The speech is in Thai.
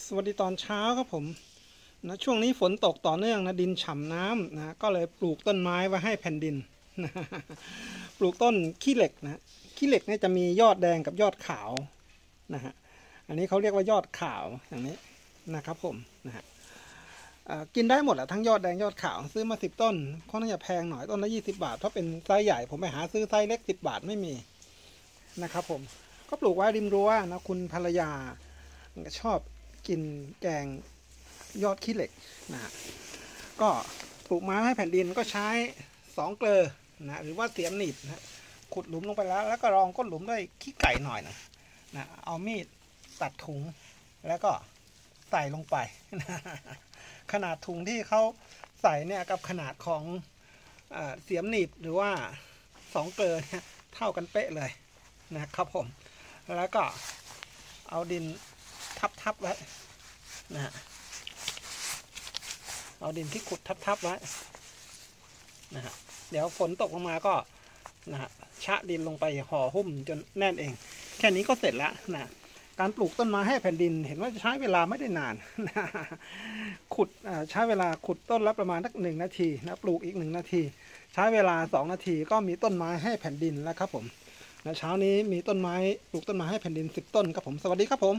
สวัสดีตอนเช้าครับผมนะช่วงนี้ฝนตกต่อเนื่องนะดินฉ่ำน้ำนะก็เลยปลูกต้นไม้ไว้ให้แผ่นดินนะปลูกต้นขี้เหล็กนะขี้เหล็กเนี่ยจะมียอดแดงกับยอดขาวนะฮะอันนี้เขาเรียกว่ายอดขาวอย่างนี้นะครับผมนะฮะกินได้หมดแหละทั้งยอดแดงยอดขาวซื้อมาสิบต้นค่อนข้างจะแพงหน่อยต้นละยี่สิบบาทถ้าเป็นไซส์ใหญ่ผมไปหาซื้อไซส์เล็กสิบบาทไม่มีนะครับผมก็ปลูกไว้ริมรั้วนะคุณภรรยาชอบ กินแกงยอดขี้เหล็กนะฮะก็ปลูกไม้ให้แผ่นดินก็ใช้สองเกลอนะหรือว่าเสียมหนีบนะขุดหลุมลงไปแล้ว แล้วก็รองก้นหลุมด้วยขี้ไก่หน่อยนะนะเอามีดตัดถุงแล้วก็ใส่ลงไปนะขนาดถุงที่เขาใส่เนี่ยกับขนาดของเออเสียมหนีบหรือว่าสองเกลอเนี่ยเท่ากันเป๊ะเลยนะครับผม แล้วก็เอาดิน ทับทับไว้นะฮะเอาดินที่ขุดทับทับไว้นะฮะเดี๋ยวฝนตกลงมาก็นะฮะชะดินลงไปห่อหุ้มจนแน่นเอง แค่นี้ก็เสร็จแล้วนะการปลูกต้นไม้ให้แผ่นดิน เห็นว่าใช้เวลาไม่ได้นานนะขุดใช้เวลาขุดต้นละประมาณสักหนึ่งนาทีนะปลูกอีกหนึ่งนาที ใช้เวลาสองนาทีก็มีต้นไม้ให้แผ่นดินแล้วครับผมนะเช้านี้มีต้นไม้ปลูกต้นไม้ให้แผ่นดินสิบต้นครับผมสวัสดีครับผม